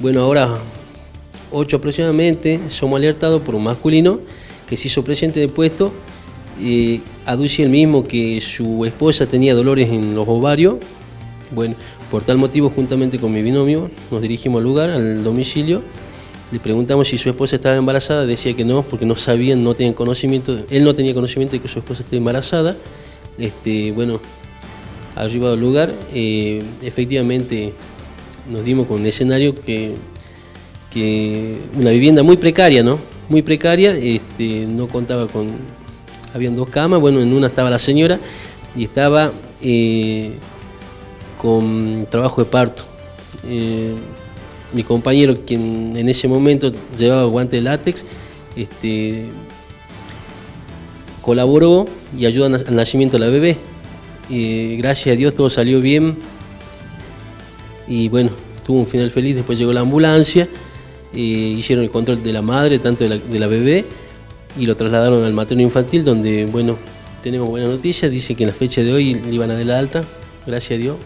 Bueno, ahora 8 aproximadamente, somos alertados por un masculino que se hizo presente de puesto y aduce el mismo que su esposa tenía dolores en los ovarios. Bueno, por tal motivo, juntamente con mi binomio, nos dirigimos al lugar, al domicilio. Le preguntamos si su esposa estaba embarazada, decía que no, porque no sabían, no tenían conocimiento, él no tenía conocimiento de que su esposa estaba embarazada. Este, bueno, arribado al lugar, eh, efectivamente nos dimos con un escenario que, que una vivienda muy precaria, ¿no? Muy precaria, este, no contaba con, habían dos camas, bueno, en una estaba la señora y estaba eh, con trabajo de parto. Eh, mi compañero, quien en ese momento llevaba guante de látex, este, colaboró y ayudó al nacimiento de la bebé. Y gracias a Dios todo salió bien y bueno, tuvo un final feliz, después llegó la ambulancia, eh, hicieron el control de la madre, tanto de la, bebé, y lo trasladaron al materno infantil donde, bueno, tenemos buena noticia, dice que en la fecha de hoy le iban a dar la alta, gracias a Dios,